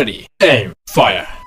Ready, aim, fire.